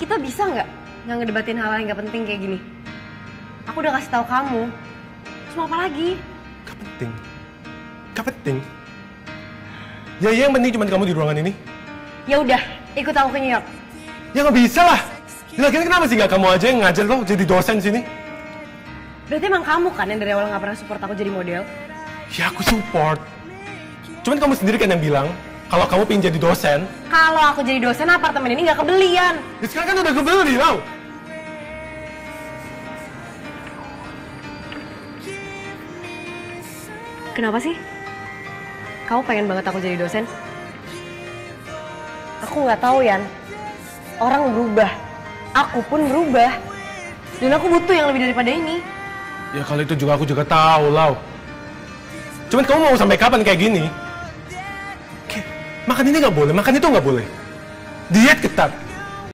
kita bisa nggak nggak ngedebatin hal yang nggak penting kayak gini? Aku udah kasih tahu kamu. Mau apa lagi? Gak penting. Gak penting. Ya iya yang penting cuma kamu di ruangan ini. Ya udah, ikut aku ke New York. Ya nggak bisa lah. Lagian kenapa sih nggak kamu aja yang ngajar lo jadi dosen sini? Berarti emang kamu kan yang dari awal nggak pernah support aku jadi model? Ya aku support. Cuman kamu sendiri kan yang bilang kalau kamu pengen jadi dosen. Kalau aku jadi dosen apartemen ini nggak kebelian. Ya sekarang kan udah kebeli tau. Kenapa sih? Kamu pengen banget aku jadi dosen? Aku nggak tahu Yan. Orang berubah. Aku pun berubah. Dan aku butuh yang lebih daripada ini. Ya kalau itu juga aku juga tahu lau. Cuman kamu mau sampai kapan kayak gini? Makan ini nggak boleh, makan itu nggak boleh. Diet ketat,